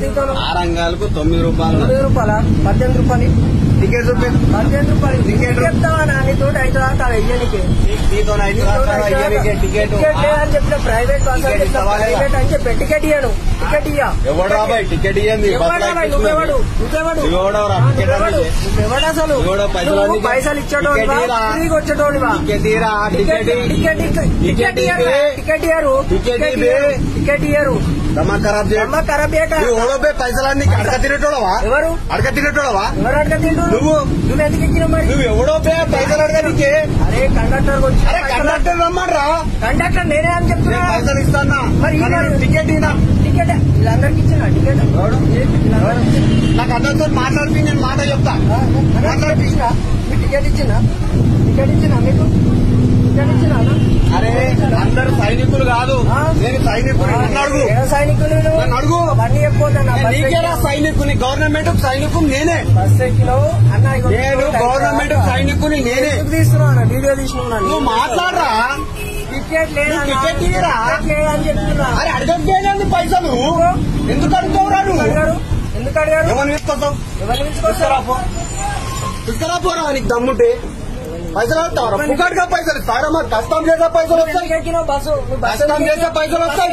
తింటారు? ఆరంగాలకు తొమ్మిది రూపాయలు. రూపాయల? పద్దెనిమిది రూపాయలు. టికెట్ చూపి పద్దెనిమిది రూపాయలు. టికెట్. చెప్తావా నాని తోటి అయితే కాదు అయ్యానికి నీతో ఐదు రాష్ట్రాలు అయ్యానికి టికెట్. లేదని చెప్పిన ప్రైవేట్ బస్? ప్రైవేట్ అని చెప్పి టికెట్ ఇయ్యాను. టికెట్ ఇయ్యా. ఎవడు రాబాయ్ టికెట్ బాయ్? నువ్వెవడు? నువ్వెవడు? నువ్వెవడరా నువ్వెవడు? అసలు? నువ్వు పైసలు ఇయ్యరా? ఫ్రీగా వచ్చేటోడివా? టికెట్ టికెట్ టికెట్ ఇయ్యరు. టికెట్ ఇయ్యరు. టికెట్. ఇయ్యరు. టికెట్ ఇయ్యరు దమా ఖరాబ్ చేయ అమ్మ ఖరాబ్ నువ్వు ఓడోపే పైసలన్నీ అడక తినేటోడవా ఎవరు అడక తినేటోడవా ఎవరు అడగ తిండు నువ్వు. నువ్వు ఎందుకు ఎక్కినావు మరి నువ్వు ఎవడోపే పైసలు అడగడానికి అరే కండక్టర్ వచ్చి అరే కండక్టర్ రమ్మరా కండక్టర్ నేనే అని చెప్తున్నా నేను పైసలు ఇస్తానా మరి టికెట్ ఇనా టికెట్ వీళ్ళందరికి ఇచ్చిన టికెట్ ఇచ్చిన. నాకు అందరితో మాట్లాడిపి నేను మాట చెప్తా ఇచ్చిన మీ టికెట్ ఇచ్చిన టికెట్ ఇచ్చిన మీకు టికెట్ ఇచ్చిన అరే అందరు సైనికులు కాదు ఆ? నేను సైనికుడు నన్ను అడుగు. సైనికులు అడుగు. నీకేరా సైనికుని? గవర్నమెంట్ సైనికుని నేనే. నేను గవర్నమెంట్? సైనికుని నేనే. అన్న? వీడియో తీసినావు నువ్వు మాట్లాడరా? టికెట్ లేదా చెప్తున్నా. అరే పైసలు. ఎందుకు? అడుగుతావురా నువ్వు? ఎందుకు అడిగారు? ఏమని తీసుకొస్తావు? ఎవరిని తీసుకొస్తారు? తీసుకురా పోరా నీకు దమ్ముంటే. పైసలు పుకాటుగా పైసలు ఇస్తారా మరి కష్టం చేసే పైసలు వస్తాయి. కష్టం చేసే పైసలు వస్తాయి.